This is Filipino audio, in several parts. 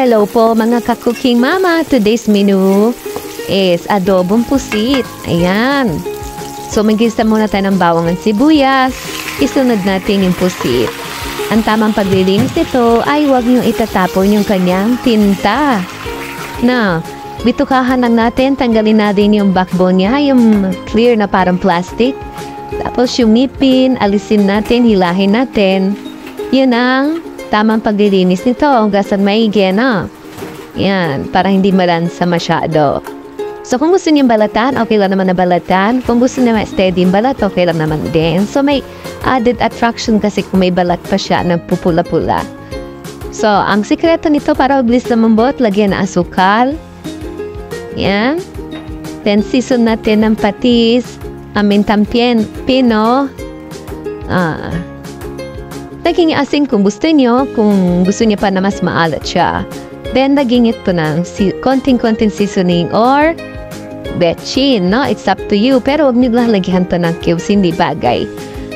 Hello po mga ka-cooking mama. Today's menu is adobong pusit. Ayan. So magisa muna tayo ng bawang at sibuyas. Isunod natin yung pusit. Ang tamang paglilinis nito ay huwag niyong itatapon yung kanyang tinta. Na, bitukahan lang natin, tanggalin natin yung backbone niya, yung clear na parang plastic. Tapos yung ngipin, alisin natin, hilahin natin. Yun ang tamang paglilinis nito hanggang maigi na. Yan, para hindi malansa masyado. So kung gusto niyo balatan, okay lang naman na balatan. Kung gusto niyo steady yung balat, okay lang naman din. So may added attraction kasi kung may balat pa siya, nagpupula-pula. So, ang sikreto nito para mabilis na mambot, lagyan ng asukal. Yan. Then, season natin ng patis, amintampien, pino. Ah, Naging asin kung gusto nyo, kung gusto niyo pa na mas maalat siya. Then, naging ito ng si konting-konting seasoning or betchin, no? It's up to you. Pero huwag niyo lang lagyan to ng cubes, hindi bagay.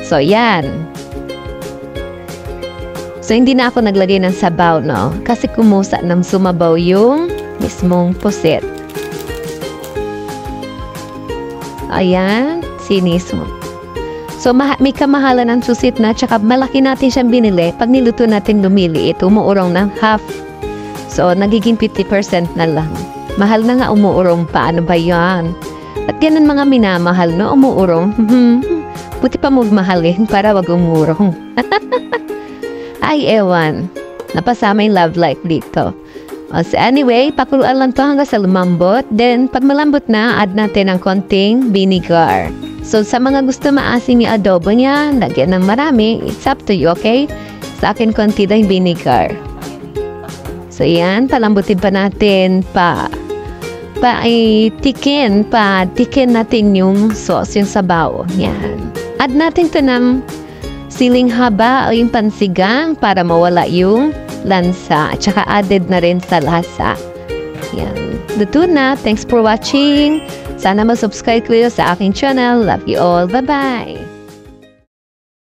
So, yan. So, hindi na ako naglagay ng sabaw, no? Kasi kumusa ng sumabaw yung mismong puset. Ayan, sinis. So, ma- may kamahalan ng susit na, tsaka malaki natin siyang binili. Pag niluto natin lumiliit, umuurong ng half. So, nagiging 50% na lang. Mahal na nga umuurong pa. Ano ba yan? At ganun mga minamahal, no? Umuurong. Buti pa magmahalin para wag umurong. Ay, ewan. Napasama love life dito. So anyway, pakuluan lang to hanggang sa lumambot. Then, pag malambot na, add natin ng konting vinegar. So, sa mga gusto maasim yung adobo niya, lagyan ng marami. It's up to you, okay? Sa akin, konti lang vinegar. So, yan. Palambutin pa natin pa pa ay tikin pa tikin natin yung sauce, yung sabaw. Yan. Add natin to ng siling haba o yung pansigang para mawala yung lansa. At added na rin sa lasa. Yan. Luto na. Thanks for watching. Sana mag-subscribe kayo sa aking channel. Love you all. Bye-bye!